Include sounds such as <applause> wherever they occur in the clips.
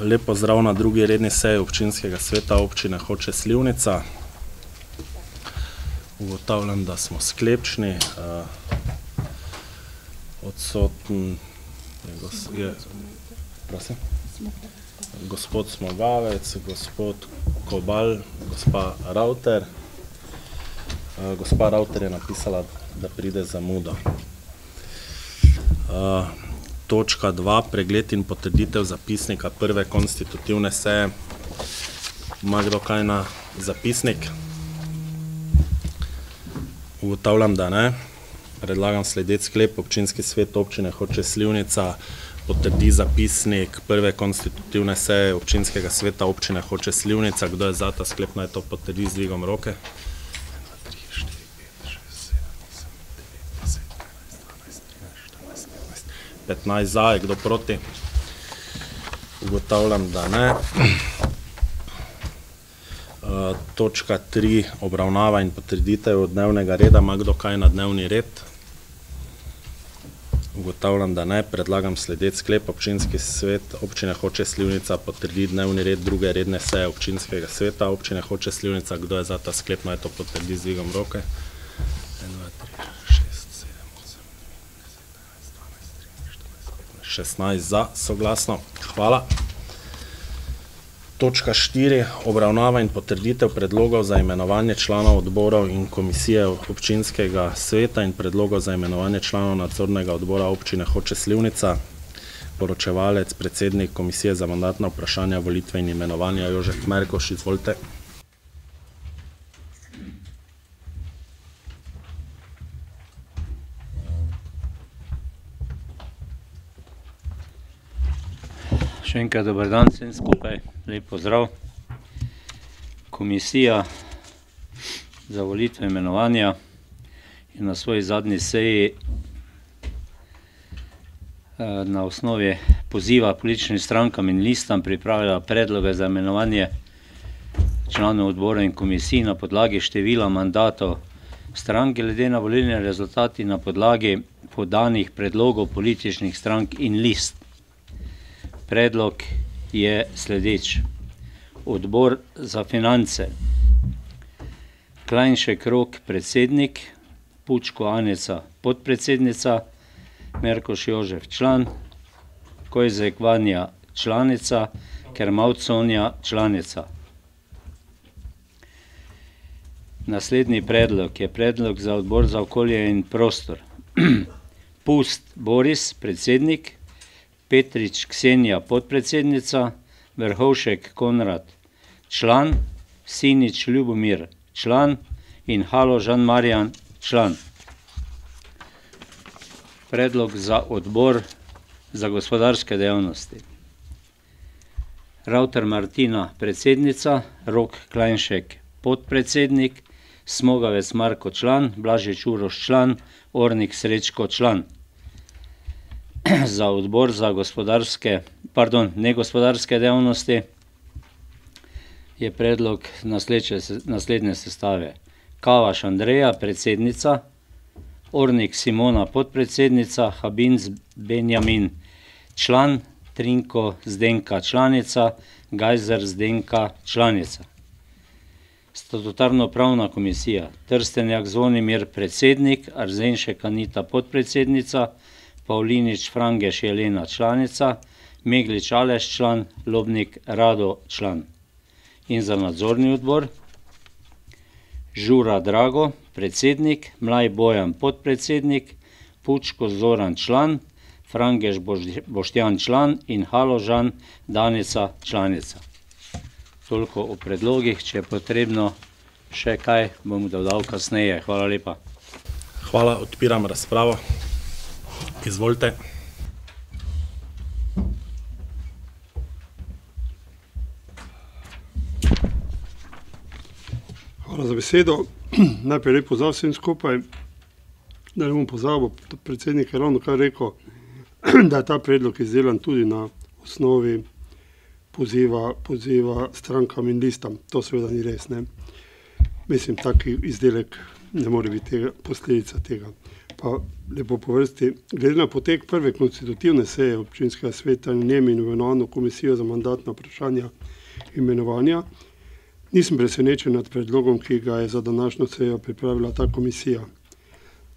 lepo zdrav na drugi redni seji občinskega sveta občine Hoče Slivnica. Ugotavljam, da smo sklepčni. Uh, odsoten je, gos, je prosim? gospod Smogavec, gospod Kobal, gospa Rauter. Uh, gospa Rauter je napisala, da pride zamudo. Točka dva, pregled in potrditev zapisnika prve konstitutivne seje. Ima kdo kaj na zapisnik? Ugotavljam, da ne. Predlagam sledeti sklep občinski svet občine Hoče Slivnica potrdi zapisnik prve konstitutivne seje občinskega sveta občine Hoče Slivnica. Kdo je za ta sklep, naj to potrdi z dvigom roke. 15 za, je kdo proti? Ugotavljam, da ne. Uh, točka 3, obravnava in potrditev dnevnega reda. Ima kdo kaj na dnevni red? Ugotavljam, da ne. Predlagam sledeti sklep občinski svet občine Hoče Slivnica potrdi dnevni red druge redne seje občinskega sveta občine Hoče Slivnica. Kdo je za ta sklep, naj to potrdi z dvigom roke? 16 za, soglasno. Hvala. Točka 4. Obravnava in potrditev predlogov za imenovanje članov odborov in komisije občinskega sveta in predlogov za imenovanje članov nadzornega odbora občine Hoče Slivnica. Poročevalec, predsednik komisije za mandatna vprašanja, volitve in imenovanja Jožef Merkoš, izvolite. Še enkrat dober dan vsem skupaj, lep pozdrav. Komisija za volitve imenovanja je na svoji zadnji seji na osnovi poziva političnim strankam in listam pripravila predloge za imenovanje članov odbora in komisij na podlagi števila mandatov strank glede na volilni rezultat in na podlagi podanih predlogov političnih strank in list. Predlog je sledeč. Odbor za finance. Klajnšek Rok, predsednik, Pučko Aneca, podpredsednica, Merkoš Jožef, član, Kojzek Vanja, članica, Kermavc Sonja, članica. Naslednji predlog je predlog za odbor za okolje in prostor. <clears throat> Pust Boris, predsednik, Petrič Ksenija, podpredsednica, Vrhovšek Konrad, član, Sinič Ljubomir, član in Haložan Marjan, član. Predlog za odbor za gospodarske dejavnosti. Ravter Martina, predsednica, Rok Klajnšek, podpredsednik, Smogavec Marko, član, Blažič Uroš, član, Ornik Srečko, član. <clears throat> Za odbor za gospodarske, pardon, negospodarske dejavnosti je predlog naslednje naslednje sestave. Kavaš Andreja, predsednica, Ornik Simona, podpredsednica, Habinc Benjamin, član, Trinko Zdenka, članica, Gajzer Zdenka, članica. Statutarno-pravna komisija. Trstenjak Zvonimir, predsednik, Arzenšek Anita, podpredsednica, Pavlinič Frangež Jelena, članica, Meglič Aleš, član, Lobnik Rado, član. In za nadzorni odbor Žura Drago, predsednik, Mlaj Bojan, podpredsednik, Pučko Zoran, član, Frangež Boštjan, član in Haložan Danica, članica. Toliko o predlogih, če je potrebno še kaj, bom dodal kasneje. Hvala lepa. Hvala, odpiram razpravo. Izvolite. Hvala za besedo. <clears throat> Najprej lep pozdrav vsem skupaj. Da ne bom pozabil, predsednik je ravnokar rekel, <clears throat> da je ta predlog izdelan tudi na osnovi poziva, poziva strankam in listam. To seveda ni res, ne. Mislim, tak izdelek ne more biti tega, posledica tega. Pa lepo po vrsti. Glede na potek prve konstitutivne seje občinskega sveta in njem imenovano komisijo za mandatna vprašanja imenovanja, nisem presenečen nad predlogom, ki ga je za današnjo sejo pripravila ta komisija.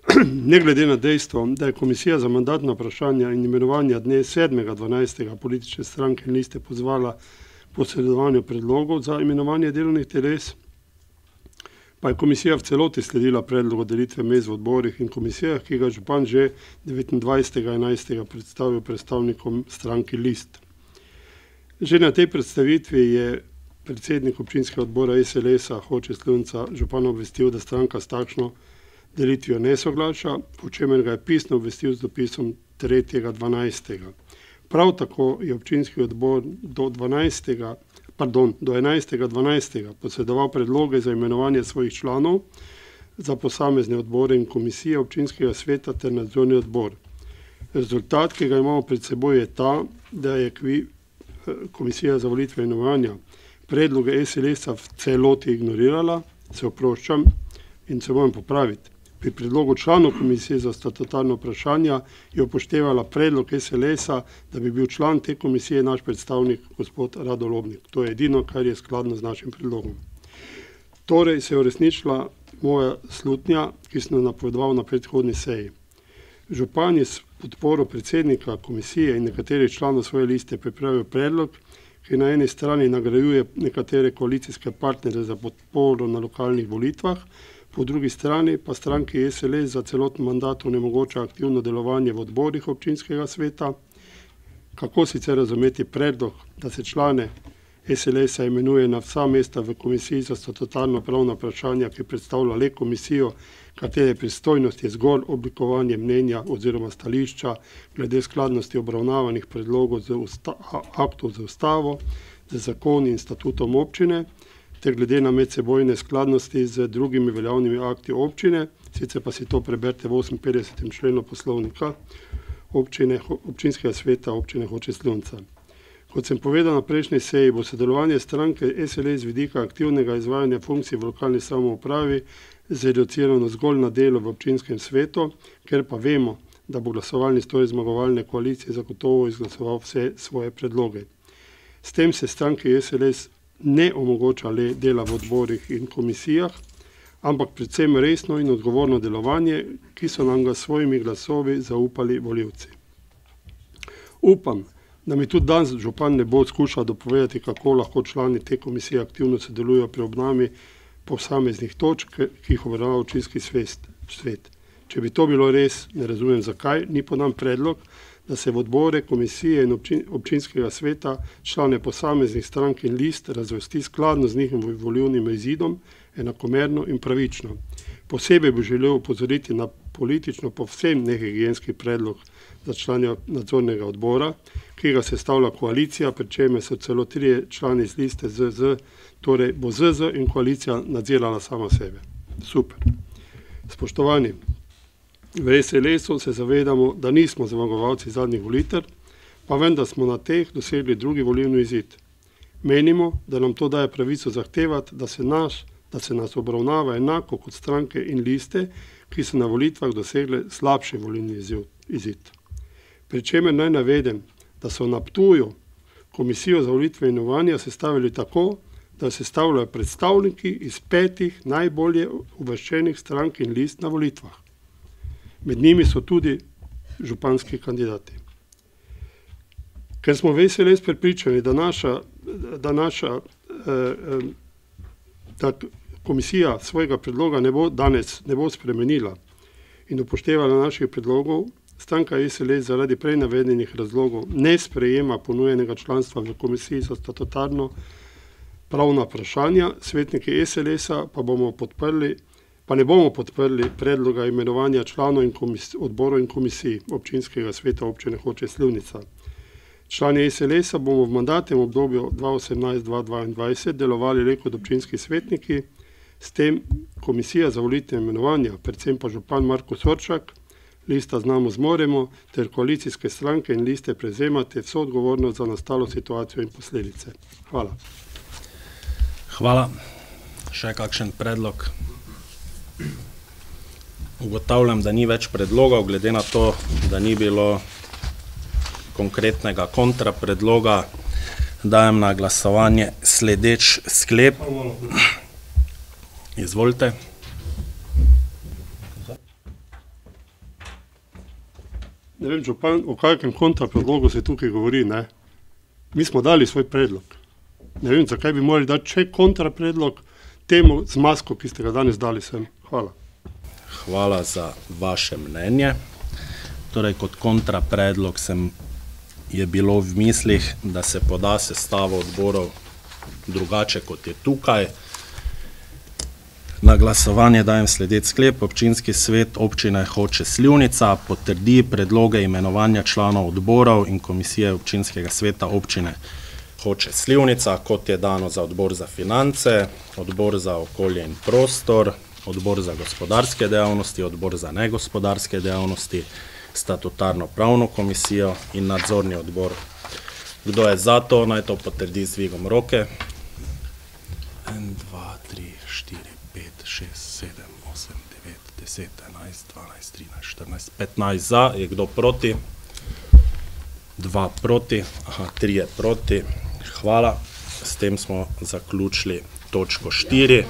<clears throat> Ne glede na dejstvo, da je komisija za mandatna vprašanja in imenovanja dne 7.12. politične stranke in liste pozvala posredovanju predlogov za imenovanje delovnih teles, pa je komisija v celoti sledila predlogu delitve mest v odborih in komisijah, ki ga župan že 29.11. predstavil predstavnikom stranki list. Že na tej predstavitvi je predsednik občinskega odbora SLS-a Hoče Slunca župan obvestil, da stranka s takšno delitvijo ne soglaša, po čemer ga je pisno obvestil z dopisom 3.12. Prav tako je občinski odbor do 12. Pardon, do 11.12. posredoval predloge za imenovanje svojih članov za posamezne odbore in komisije občinskega sveta ter nadzorni odbor. Rezultat, ki ga imamo pred seboj, je ta, da je kvi, komisija za volitve in imenovanja predloge SLS-a v celoti ignorirala, se oproščam in se moram popraviti. Pri predlogu članov komisije za statutarno vprašanje je upoštevala predlog SLS-a, da bi bil član te komisije naš predstavnik gospod Rado Lobnik. To je edino, kar je skladno z našim predlogom. Torej se je uresničila moja slutnja, ki sem jo napovedoval na predhodni seji. Župan je s podporo predsednika komisije in nekaterih članov svoje liste pripravil predlog, ki na eni strani nagrajuje nekatere koalicijske partnerje za podporo na lokalnih volitvah, po drugi strani pa stranki SLS za celoten mandat onemogoča aktivno delovanje v odborih občinskega sveta. Kako sicer razumeti predlog, da se člane SLS-a imenuje na vsa mesta v komisiji za statutarno pravna vprašanja, ki predstavlja le komisijo, katere pristojnost je zgolj oblikovanje mnenja oziroma stališča glede skladnosti obravnavanih predlogov z aktov za ustavo, z zakoni in statutom občine, ter glede na medsebojne skladnosti z drugimi veljavnimi akti občine, sicer pa si to preberite v oseminpetdesetem členu poslovnika občine, občinskega sveta občine Hoče Slunca. Kot sem povedal na prejšnji seji, bo sodelovanje stranke SLS z vidika aktivnega izvajanja funkcij v lokalni samoupravi zreducirano zgolj na delo v občinskem svetu, ker pa vemo, da bo glasovalni stroj zmagovalne koalicije zagotovo izglasoval vse svoje predloge. S tem se stranki SLS ne omogoča le dela v odborih in komisijah, ampak predvsem resno in odgovorno delovanje, ki so nam ga s svojimi glasovi zaupali volivci. Upam, da mi tudi danes župan ne bo skušal dopovedati, kako lahko člani te komisije aktivno sodelujejo pri obnavi posameznih točk, ki jih obravnava občinski svet. Če bi to bilo res, ne razumem, zakaj ni podan predlog, da se v odbore komisije in občinskega sveta člane posameznih strank in list razvrsti skladno z njihovim volilnim izidom enakomerno in pravično. Posebej bi želel opozoriti na politično povsem nehigienski predlog za člane nadzornega odbora, ki ga sestavlja koalicija, pri čemer so celo trije člani z liste ZZ, torej bo ZZ in koalicija nadzirala sama sebe. Super. Spoštovani, v SLS-u se zavedamo, da nismo zmagovalci zadnjih volitev, pa vendar smo na teh dosegli drugi volilni izid. Menimo, da nam to daje pravico zahtevati, da se naš, da se nas obravnava enako kot stranke in liste, ki so na volitvah dosegle slabši volilni izid. Pri čemer naj navedem, da so na Ptuju komisijo za volitve in imenovanja sestavili tako, da sestavljajo predstavniki iz petih najbolje uvrščenih strank in list na volitvah. Med njimi so tudi županski kandidati. Ker smo v SLS prepričani, da naša, da naša da komisija svojega predloga ne bo danes ne bo spremenila in upoštevala naših predlogov, stranka SLS zaradi prej navedenih razlogov ne sprejema ponujenega članstva v komisiji za statutarno pravna vprašanja, svetniki SLS-a pa bomo podprli, pa ne bomo podprli predloga imenovanja članov in odborov in komisij občinskega sveta občine Hoče - Slivnica. Člani SLS-a bomo v mandatnem obdobju dva osemnajst-dva dvaindvajset delovali le kot občinski svetniki, s tem komisija za volitve in imenovanja, predvsem pa župan Marko Sorčak, lista Znamo, zmoremo ter koalicijske stranke in liste prevzemate vso odgovornost za nastalo situacijo in posledice. Hvala. Hvala. Še kakšen predlog? Ugotavljam, da ni več predlogov, glede na to, da ni bilo konkretnega kontrapredloga, dajem na glasovanje sledeč sklep. Izvolite. Ne vem, župan, o kakšnem kontrapredlogu se tukaj govori, ne. Mi smo dali svoj predlog. Ne vem, zakaj bi morali dati še kontrapredlog temu zmazku, ki ste ga danes dali sem. Hvala. Hvala za vaše mnenje. Torej kot kontrapredlog sem, je bilo v mislih, da se poda sestava odborov drugače, kot je tukaj. Na glasovanje dajem sledeč sklep: Občinski svet Občine Hoče - Slivnica potrdi predloge imenovanja članov odborov in komisije občinskega sveta Občine Hoče - Slivnica, kot je dano za Odbor za finance, Odbor za okolje in prostor, Odbor za gospodarske dejavnosti, Odbor za negospodarske dejavnosti, Statutarno-pravno komisijo in nadzorni odbor. Kdo je za to, naj to potrdi z dvigom roke. En, dva, tri, štiri, pet, šest, sedem, osem, devet, deset, enajst, dvanajst, trinajst, štirinajst, petnajst za. Je kdo proti? Dva proti, trije proti. Hvala. S tem smo zaključili točko štiri.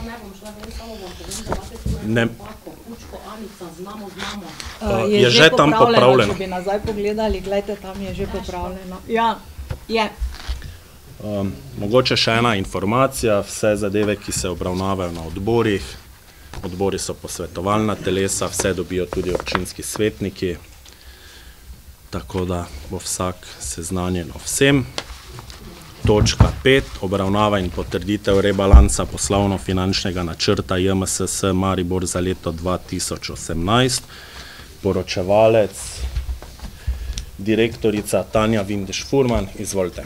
Ne. je že tam popravljeno. Če bi nazaj pogledali, glejte, tam je že popravljeno. Ja, je. mogoče še ena informacija, vse zadeve, ki se obravnavajo na odborih, odbori so posvetovalna telesa, vse dobijo tudi občinski svetniki, tako da bo vsak seznanjen o vsem. Točka pet, obravnava in potrditev rebalansa poslovno-finančnega načrta JMSS Maribor za leto dva tisoč osemnajst. Poročevalec, direktorica Tanja Vindiš Furman, izvolite.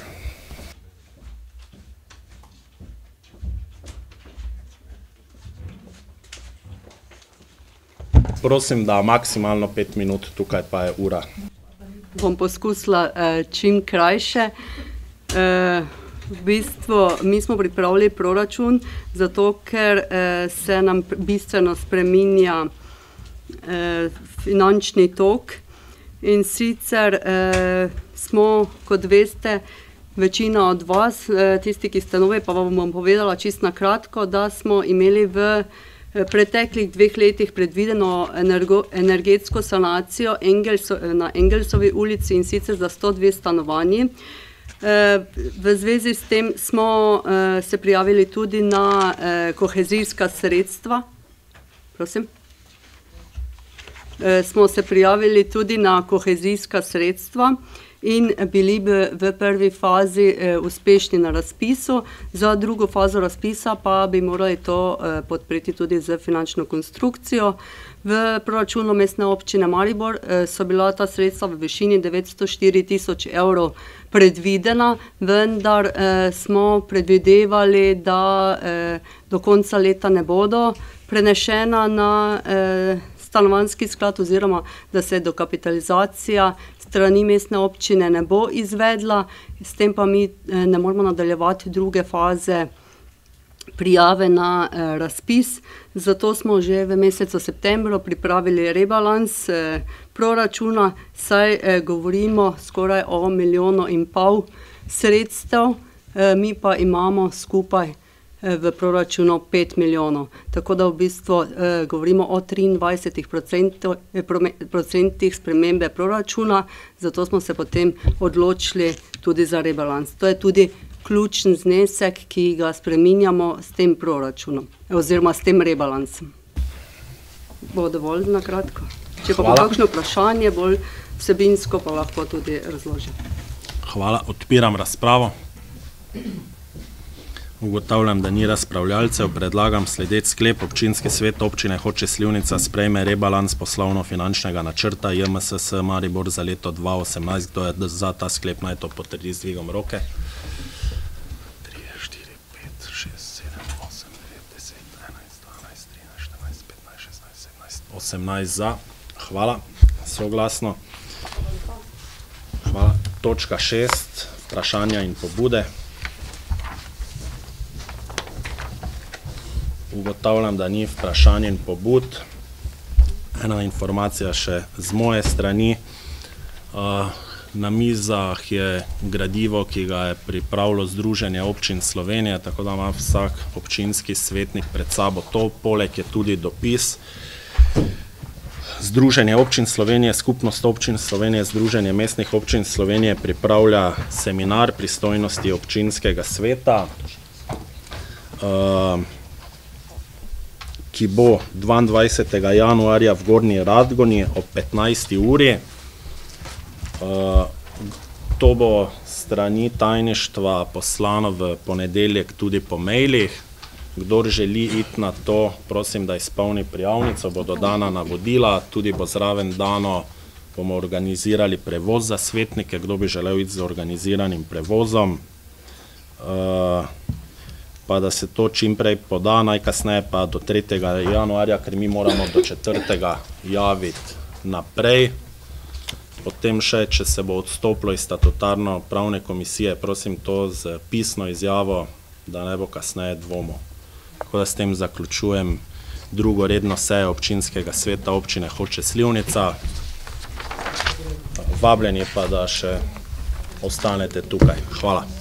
Prosim, da maksimalno pet minut, tukaj pa je ura. Bom poskusila čim krajše. V bistvu mi smo pripravili proračun, zato ker se nam bistveno spreminja finančni tok. In sicer smo, kot veste, večina od vas, tisti, ki ste novi, pa vam bom povedala čisto na kratko, da smo imeli v preteklih dveh letih predvideno energetsko sanacijo na Engelsovi ulici, in sicer za sto dve stanovanji. V zvezi s tem smo se prijavili tudi na kohezijska sredstva. Prosim? smo se prijavili tudi na kohezijska sredstva in bili v prvi fazi uspešni na razpisu, za drugo fazo razpisa pa bi morali to podpreti tudi s finančno konstrukcijo. V proračunu Mestne občine Maribor so bila ta sredstva v višini devetsto štiri tisoč evrov predvidena, vendar smo predvidevali, da do konca leta ne bodo prenešena na stanovanjski sklad oziroma da se dokapitalizacija strani mestne občine ne bo izvedla, s tem pa mi ne moremo nadaljevati druge faze prijave na razpis, zato smo že v mesecu septembru pripravili rebalans proračuna, saj govorimo skoraj o milijonu in pol sredstev, mi pa imamo skupaj v proračunu pet milijonov. Tako da v bistvu govorimo o triindvajsetih procentih spremembe proračuna, zato smo se potem odločili tudi za rebalans. To je tudi ključni znesek, ki ga spreminjamo s tem proračunom oziroma s tem rebalansom. Bo dovolj na kratko? Če pa bo kakšno vprašanje bolj vsebinsko, pa lahko tudi razložim. Hvala, odpiram razpravo. Ugotavljam, da ni razpravljavcev, predlagam sledeč sklep: Občinski svet Občine Hoče - Slivnica sprejme rebalans poslovno-finančnega načrta JMSS Maribor za leto dva osemnajst. Kdo je za ta sklep, naj to potrdi z dvigom roke. 18 za, hvala, soglasno. Hvala. Točka 6, vprašanja in pobude. Ugotavljam, da ni vprašanj in pobud. Ena informacija še z moje strani. Uh, na mizah je gradivo, ki ga je pripravilo Združenje občin Slovenije, tako da ima vsak občinski svetnik pred sabo to, poleg je tudi dopis. Uh, Združenje občin Slovenije, skupnost občin Slovenije, Združenje mestnih občin Slovenije pripravlja seminar pristojnosti občinskega sveta, uh, ki bo 22. januarja v Gornji Radgoni ob 15. uri. Uh, to bo strani tajništva poslano v ponedeljek tudi po mailih. Kdor želi iti na to, prosim, da izpolni prijavnico, bodo dana navodila, tudi bo zraven dano, bomo organizirali prevoz za svetnike, kdo bi želel iti z organiziranim prevozom. Uh, pa da se to čim prej poda, najkasneje pa do 3. januarja, ker mi moramo do 4. javiti naprej. Potem še, če se bo odstopilo iz statutarno pravne komisije, prosim to z pisno izjavo, da ne bo kasneje dvomo. Tako da s tem zaključujem drugo redno sejo občinskega sveta občine Hoče Slivnica. Vabljen je pa, da še ostanete tukaj. Hvala.